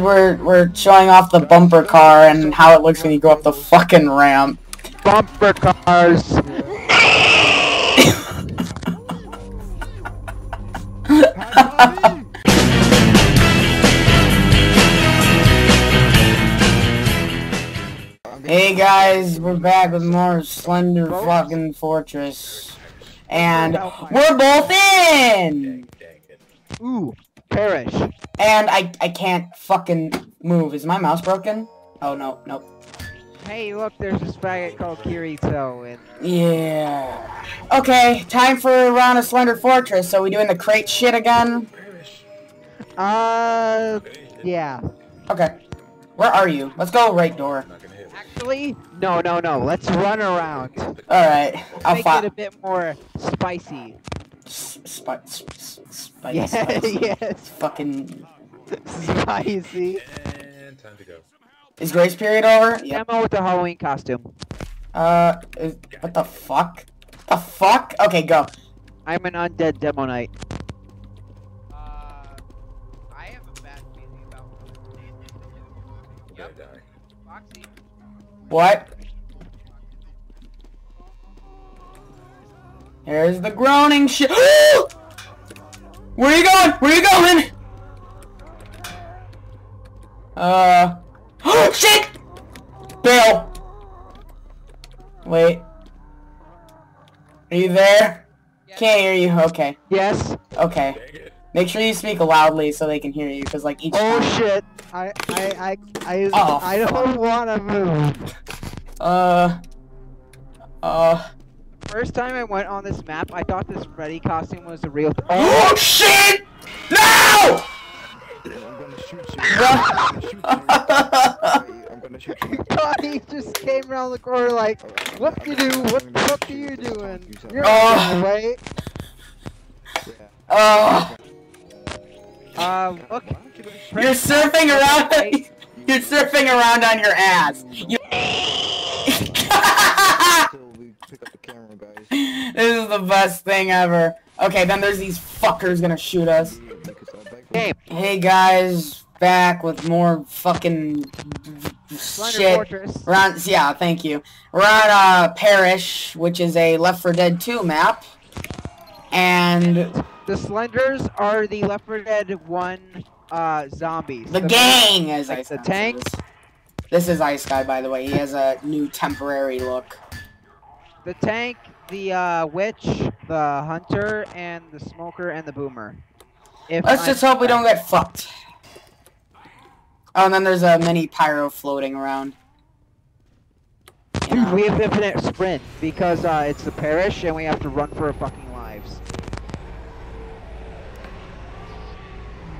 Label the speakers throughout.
Speaker 1: We're we're showing off the bumper car and how it looks when you go up the fucking ramp.
Speaker 2: Bumper cars.
Speaker 1: Hey guys, we're back with more Slender fucking Fortress. And we're both in!
Speaker 2: Ooh, perish.
Speaker 1: And I I can't fucking move. Is my mouse broken? Oh no, nope.
Speaker 2: Hey, look, there's this faggot called Kirito, and
Speaker 1: Yeah. Okay, time for a round of Slender Fortress. So we doing the crate shit again?
Speaker 2: uh, yeah.
Speaker 1: Okay. Where are you? Let's go right door.
Speaker 2: Actually, no, no, no. Let's run around.
Speaker 1: Alright. I'll
Speaker 2: Make it a bit more spicy.
Speaker 1: Spice. Spice.
Speaker 2: Yeah,
Speaker 1: Spice.
Speaker 2: yes,
Speaker 1: Fucking.
Speaker 2: spicy.
Speaker 3: And time to go.
Speaker 1: Is Grace period over? Yep.
Speaker 2: Demo with the Halloween costume.
Speaker 1: Uh, is, what the fuck? The fuck? Okay, go.
Speaker 2: I'm an undead demo knight.
Speaker 4: Uh, I have a bad feeling about
Speaker 3: You die.
Speaker 4: Foxy.
Speaker 1: What? Here's the groaning shit. Where you going? Where you going? Uh. Oh shit! Bill. Wait. Are you there? Can't hear you. Okay.
Speaker 2: Yes.
Speaker 1: Okay. Make sure you speak loudly so they can hear you, because like each
Speaker 2: Oh
Speaker 1: time.
Speaker 2: shit. I, I, I, I,
Speaker 1: Oh,
Speaker 2: I don't want to move.
Speaker 1: Uh. Uh.
Speaker 2: First time I went on this map, I thought this Freddy costume was a real.
Speaker 1: Oh shit! No!
Speaker 5: I'm gonna shoot you. I'm gonna shoot you. I'm gonna shoot you.
Speaker 2: God, he just came around the corner like, what you do? What the fuck are you doing? You're
Speaker 1: Oh.
Speaker 2: the.
Speaker 1: Oh,
Speaker 2: Um, look.
Speaker 1: you're surfing around. You're surfing around on your ass. You.
Speaker 5: Till we pick up the camera, guys.
Speaker 1: This is the best thing ever. Okay, then there's these fuckers gonna shoot us.
Speaker 5: Because I back-
Speaker 2: Hey,
Speaker 1: Hey guys, back with more fucking
Speaker 2: Slender
Speaker 1: shit.
Speaker 2: Fortress.
Speaker 1: We're on, yeah, thank you. We're on uh, Parish, which is a Left 4 Dead 2 map. And
Speaker 2: The Slenders are the Left 4 Dead 1 uh, zombies.
Speaker 1: the gang, as
Speaker 2: like
Speaker 1: I
Speaker 2: the tanks?
Speaker 1: This is Ice Guy, by the way. He has a new temporary look.
Speaker 2: The tank, the uh, witch, the hunter, and the smoker, and the boomer. If
Speaker 1: Let's
Speaker 2: I'm
Speaker 1: just hope we don't get fucked. Oh, and then there's a mini pyro floating around.
Speaker 2: Dude, we have infinite sprint because uh, it's the parish and we have to run for our fucking lives.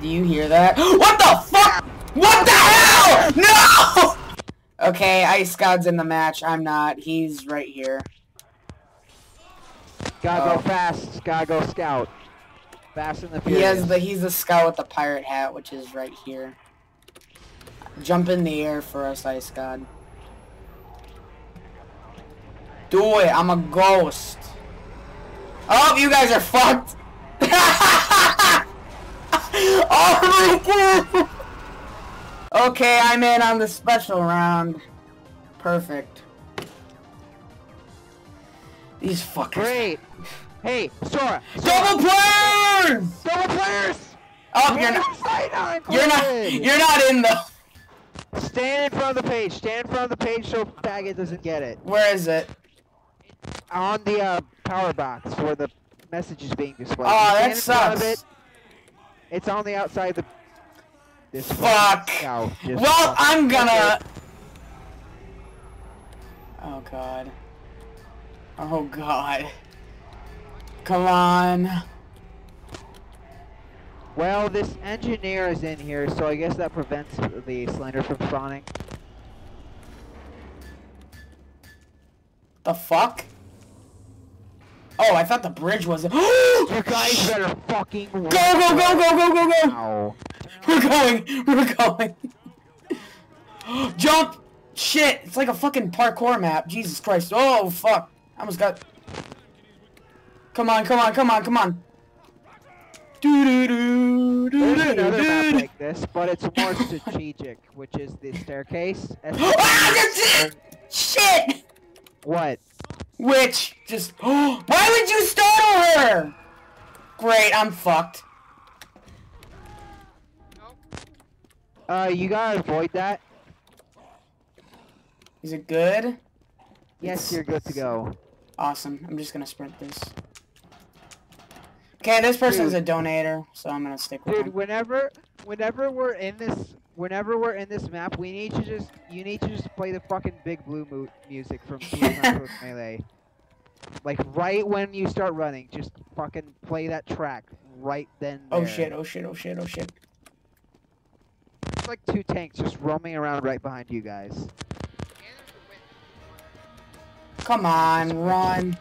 Speaker 1: Do you hear that? what the fuck? What the hell? No! Okay, Ice God's in the match. I'm not. He's right here.
Speaker 2: Gotta
Speaker 1: Oh.
Speaker 2: go uh, fast. Gotta go scout. Fast in the
Speaker 1: He
Speaker 2: furious.
Speaker 1: has the he's the scout with the pirate hat, which is right here. Jump in the air for us, Ice God. Do it. I'm a ghost. Oh, you guys are fucked. oh my god. Okay, I'm in on the special round. Perfect. These fuckers.
Speaker 2: Great. Hey, Sora.
Speaker 1: Double players!
Speaker 2: Double players.
Speaker 1: Oh, you're not. You're not. You're not in though.
Speaker 2: Stand in front of the page. Stand in front of the page so faggot doesn't get it.
Speaker 1: Where is it?
Speaker 2: On the uh, power box where the message is being displayed.
Speaker 1: Oh, that
Speaker 2: in front of
Speaker 1: sucks.
Speaker 2: it. It's on the outside of the. This
Speaker 1: Fuck.
Speaker 2: Just
Speaker 1: Well, I'm gonna. Oh god. Oh god. Come on.
Speaker 2: Well, this engineer is in here, so I guess that prevents the Slender from spawning.
Speaker 1: The fuck? Oh, I thought the bridge was.
Speaker 2: You guys better fucking
Speaker 1: go go go go go go go! We're going. We're going. Jump! Shit! It's like a fucking parkour map. Jesus Christ! Oh fuck! I almost got. Come on! Come on! Come on! Come on! Do-do-do,
Speaker 2: There's another map
Speaker 1: do-do-do.
Speaker 2: like this, but it's more strategic, which is the staircase.
Speaker 1: Ah! Shit!
Speaker 2: What?
Speaker 1: Which just why would you startle her? Great, I'm fucked.
Speaker 2: Uh, you gotta avoid that.
Speaker 1: Is it good?
Speaker 2: Yes, you're good to go.
Speaker 1: Awesome. I'm just gonna sprint this. Okay, this person's a donator, so I'm gonna stick with
Speaker 2: Dude,
Speaker 1: him.
Speaker 2: whenever, whenever we're in this, whenever we're in this map, we need to just, you need to just play the fucking Big Blue mu music from Melee. Like right when you start running, just fucking play that track right then.
Speaker 1: Oh shit! Oh shit! Oh shit! Oh shit!
Speaker 2: It's like two tanks just roaming around right behind you guys.
Speaker 1: Come on, run!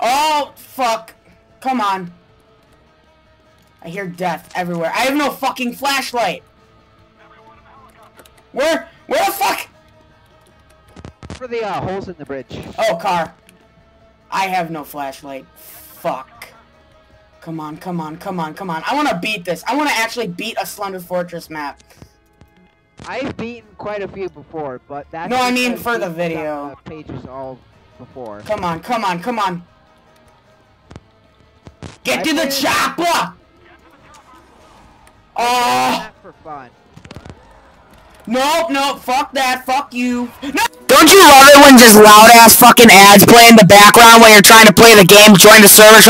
Speaker 1: Oh fuck! Come on! I hear death everywhere. I have no fucking flashlight. Where? Where the fuck?
Speaker 2: For the uh, holes in the bridge.
Speaker 1: Oh, car. I have no flashlight. Fuck. Come on, come on, come on, come on. I want to beat this. I want to actually beat a Slender Fortress map.
Speaker 2: I've beaten quite a few before, but that's
Speaker 1: No, I mean for the video.
Speaker 2: pages all before.
Speaker 1: Come on, come on, come on. Get
Speaker 2: I
Speaker 1: to the
Speaker 2: played-
Speaker 1: chopper! Oh!
Speaker 2: That for fun.
Speaker 1: Nope, nope, fuck that, fuck you. No! Don't you love it when just loud ass fucking ads play in the background while you're trying to play the game, join the server?